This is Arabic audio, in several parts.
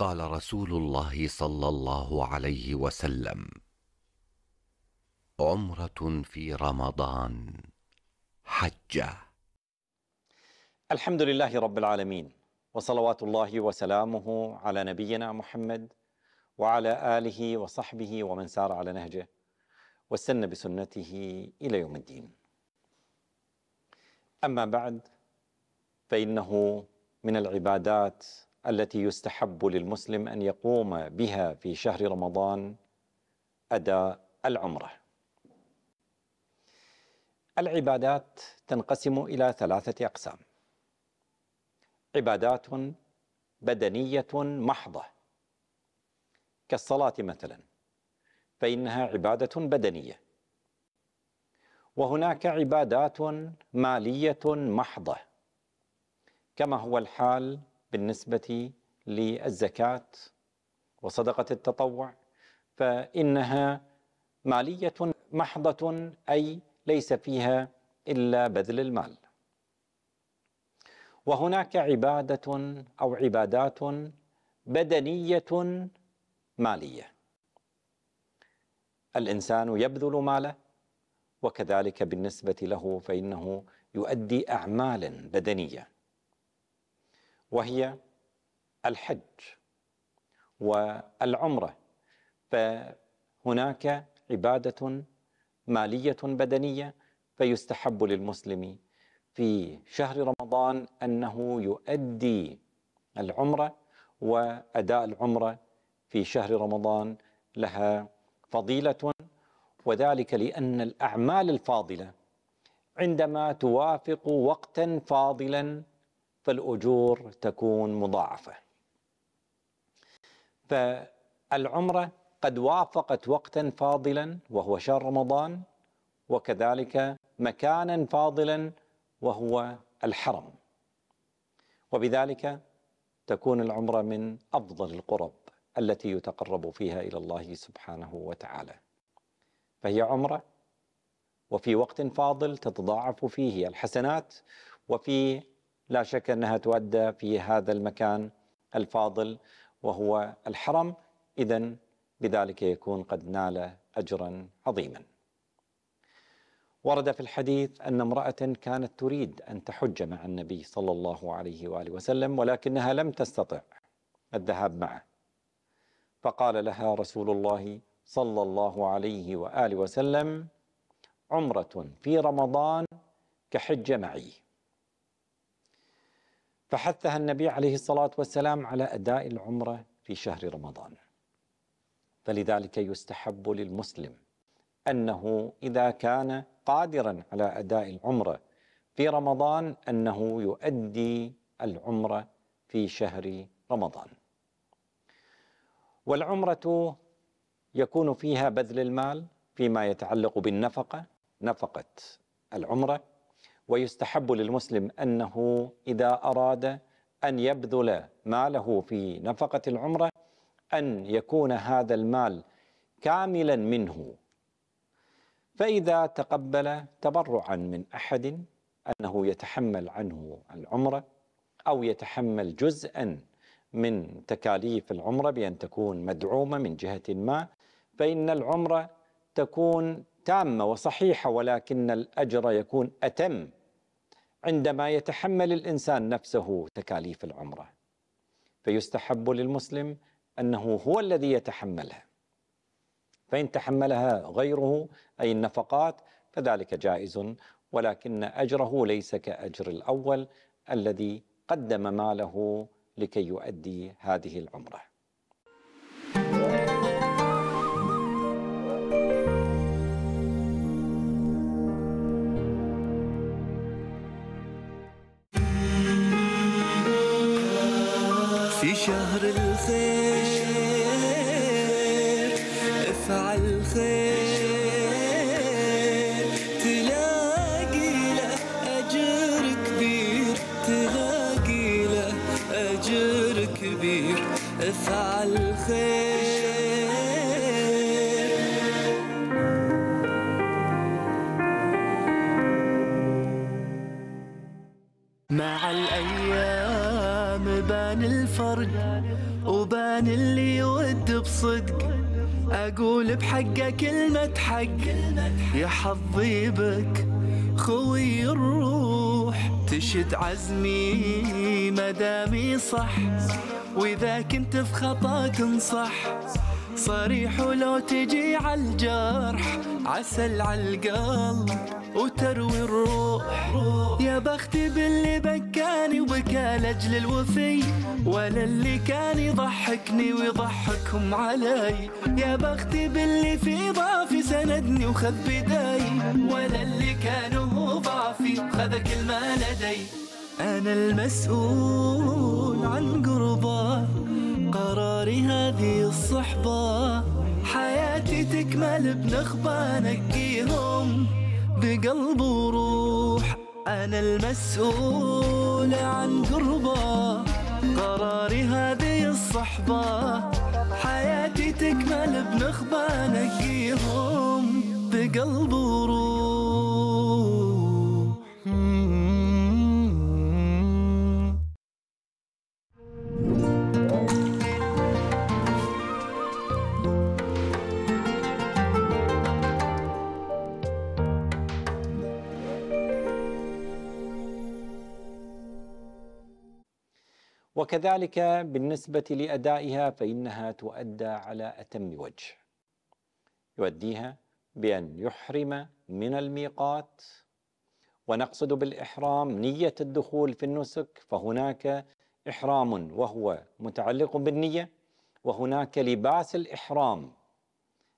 قال رسول الله صلى الله عليه وسلم عمرة في رمضان حجة الحمد لله رب العالمين وصلوات الله وسلامه على نبينا محمد وعلى آله وصحبه ومن سار على نهجه واستنى بسنته إلى يوم الدين. أما بعد فإنه من العبادات التي يستحب للمسلم أن يقوم بها في شهر رمضان أداء العمرة. العبادات تنقسم إلى ثلاثة أقسام. عبادات بدنية محضة كالصلاة مثلا فإنها عبادة بدنية وهناك عبادات مالية محضة كما هو الحال بالنسبة للزكاة وصدقة التطوع فإنها مالية محضة أي ليس فيها إلا بذل المال. وهناك عبادة أو عبادات بدنية مالية. الإنسان يبذل ماله وكذلك بالنسبة له فإنه يؤدي أعمالا بدنية. وهي الحج والعمرة. فهناك عبادة مالية بدنية فيستحب للمسلم في شهر رمضان أنه يؤدي العمرة وأداء العمرة في شهر رمضان لها فضيلة وذلك لأن الأعمال الفاضلة عندما توافق وقتا فاضلا فالأجور تكون مضاعفة. فالعمرة قد وافقت وقتا فاضلا وهو شهر رمضان وكذلك مكانا فاضلا وهو الحرم. وبذلك تكون العمرة من أفضل القرب التي يتقرب فيها إلى الله سبحانه وتعالى. فهي عمرة وفي وقت فاضل تتضاعف فيه الحسنات وفي لا شك أنها تؤدى في هذا المكان الفاضل وهو الحرم. اذا بذلك يكون قد نال اجرا عظيما. ورد في الحديث أن امرأة كانت تريد أن تحج مع النبي صلى الله عليه وآله وسلم ولكنها لم تستطع الذهاب معه. فقال لها رسول الله صلى الله عليه وآله وسلم عمرة في رمضان كحج معي. فحثها النبي عليه الصلاة والسلام على أداء العمرة في شهر رمضان. فلذلك يستحب للمسلم أنه إذا كان قادرا على أداء العمرة في رمضان أنه يؤدي العمرة في شهر رمضان. والعمرة يكون فيها بذل المال فيما يتعلق بالنفقة نفقة العمرة ويستحب للمسلم أنه إذا أراد أن يبذل ماله في نفقة العمرة أن يكون هذا المال كاملا منه. فإذا تقبل تبرعا من أحد أنه يتحمل عنه العمرة أو يتحمل جزءا من تكاليف العمرة بأن تكون مدعومة من جهة ما فإن العمرة تكون تامة وصحيحة ولكن الأجر يكون أتم عندما يتحمل الإنسان نفسه تكاليف العمرة فيستحب للمسلم أنه هو الذي يتحملها. فإن تحملها غيره أي النفقات فذلك جائز ولكن أجره ليس كأجر الأول الذي قدم ماله لكي يؤدي هذه العمرة. افعل خير مع الأيام بان الفرق وبان اللي يود بصدق أقول بحقه كلمة حق يا حظي بك خوي الروح تشد عزمي مدامي صح. وإذا كنت في خطأ تنصح. صريح ولو تجي عالجرح عسل عالقلب وتروي الروح. يا بختي باللي بكاني وبكى لاجل الوفي ولا اللي كان يضحكني ويضحكهم علي. يا بختي باللي في ضعفي سندني وخذ بداي ولا اللي كان هو ضعفي وخذ كل ما لدي. أنا المسؤول عن قربة قراري هذه الصحبة. حياتي تكمل بنخبة نقيهم بقلب وروح. أنا المسؤول عن قربة قراري هذه الصحبة. حياتي تكمل بنخبة نقيهم بقلب وروح. وكذلك بالنسبة لأدائها فإنها تؤدى على أتم وجه. يؤديها بأن يحرم من الميقات. ونقصد بالإحرام نية الدخول في النسك. فهناك إحرام وهو متعلق بالنية وهناك لباس الإحرام.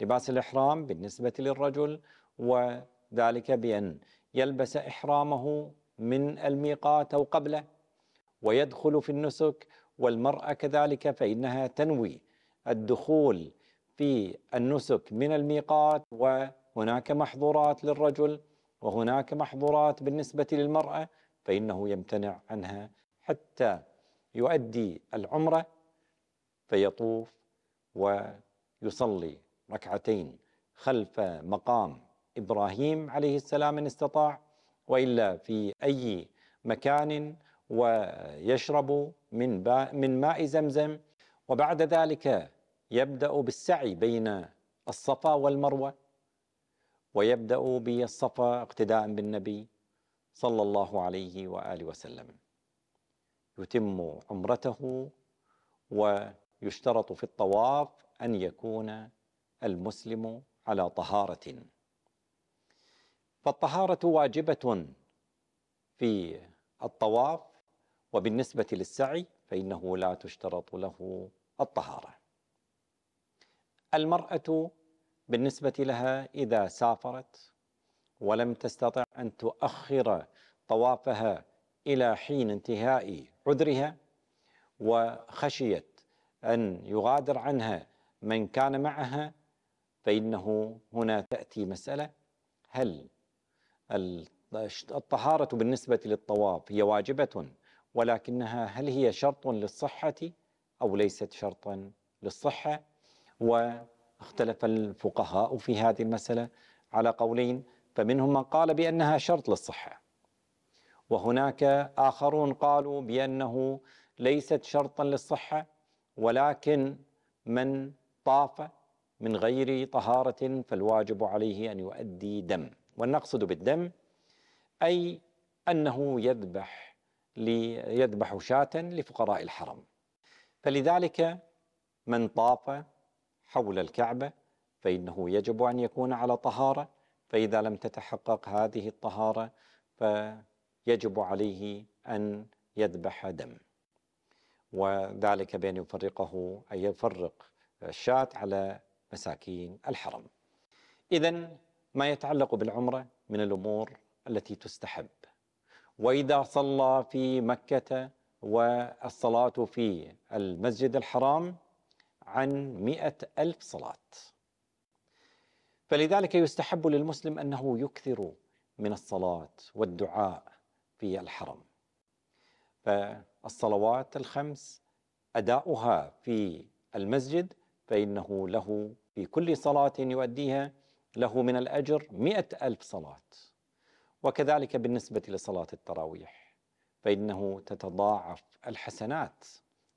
لباس الإحرام بالنسبة للرجل وذلك بأن يلبس إحرامه من الميقات أو قبله. ويدخل في النسك والمرأة كذلك فإنها تنوي الدخول في النسك من الميقات وهناك محظورات للرجل وهناك محظورات بالنسبة للمرأة فإنه يمتنع عنها حتى يؤدي العمرة فيطوف ويصلي ركعتين خلف مقام إبراهيم عليه السلام إن استطاع وإلا في أي مكان ويشرب من من ماء زمزم وبعد ذلك يبدأ بالسعي بين الصفا والمروة ويبدأ بالصفا اقتداء بالنبي صلى الله عليه وآله وسلم. يتم عمرته ويشترط في الطواف أن يكون المسلم على طهارة. فالطهارة واجبة في الطواف وبالنسبة للسعي فإنه لا تشترط له الطهارة. المرأة بالنسبة لها إذا سافرت ولم تستطع أن تؤخر طوافها إلى حين انتهاء عذرها وخشيت أن يغادر عنها من كان معها فإنه هنا تأتي مسألة هل الطهارة بالنسبة للطواف هي واجبة؟ ولكنها هل هي شرط للصحة أو ليست شرطا للصحة؟ واختلف الفقهاء في هذه المسألة على قولين فمنهم من قال بأنها شرط للصحة. وهناك آخرون قالوا بأنه ليست شرطا للصحة ولكن من طاف من غير طهارة فالواجب عليه أن يؤدي دم. والنقصد بالدم أي أنه يذبح ليذبح شاة لفقراء الحرم. فلذلك من طاف حول الكعبة فإنه يجب أن يكون على طهارة فإذا لم تتحقق هذه الطهارة فيجب عليه أن يذبح دم. وذلك بأن يفرقه أي يفرق الشاة على مساكين الحرم. إذا ما يتعلق بالعمرة من الأمور التي تستحب. وإذا صلى في مكة والصلاة في المسجد الحرام عن مئة ألف صلاة. فلذلك يستحب للمسلم أنه يكثر من الصلاة والدعاء في الحرم. فالصلوات الخمس أداؤها في المسجد فإنه له في كل صلاة يؤديها له من الأجر مئة ألف صلاة. وكذلك بالنسبة لصلاة التراويح فإنه تتضاعف الحسنات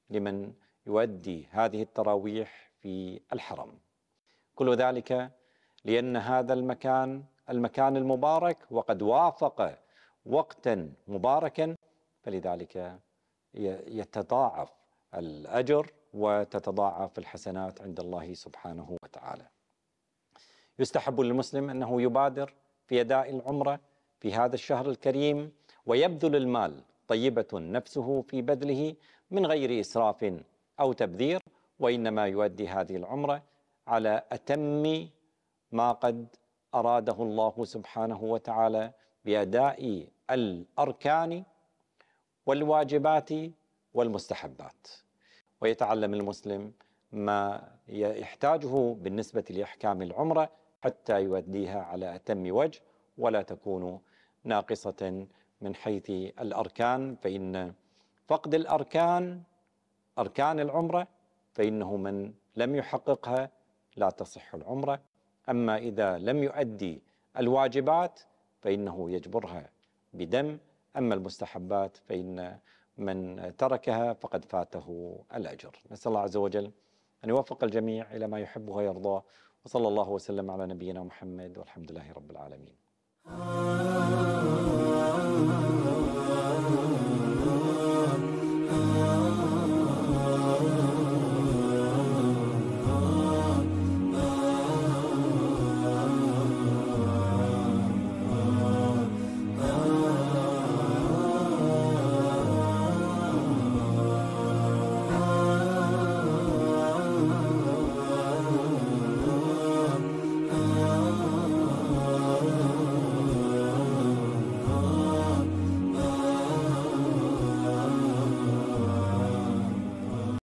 لمن يؤدي هذه التراويح في الحرم. كل ذلك لأن هذا المكان المكان المبارك وقد وافق وقتا مباركا فلذلك يتضاعف الأجر وتتضاعف الحسنات عند الله سبحانه وتعالى. يستحب للمسلم أنه يبادر في أداء العمرة في هذا الشهر الكريم ويبذل المال طيبة نفسه في بذله من غير إسراف أو تبذير وإنما يؤدي هذه العمرة على أتم ما قد أراده الله سبحانه وتعالى بأداء الأركان والواجبات والمستحبات. ويتعلم المسلم ما يحتاجه بالنسبة لأحكام العمرة حتى يؤديها على أتم وجه ولا تكون ناقصة من حيث الأركان فإن فقد الأركان أركان العمرة فإنه من لم يحققها لا تصح العمرة. أما إذا لم يؤدي الواجبات فإنه يجبرها بدم. أما المستحبات فإن من تركها فقد فاته الأجر. نسأل الله عز وجل أن يوفق الجميع إلى ما يحبه ويرضاه. وصلى الله وسلم على نبينا محمد والحمد لله رب العالمين. Oh.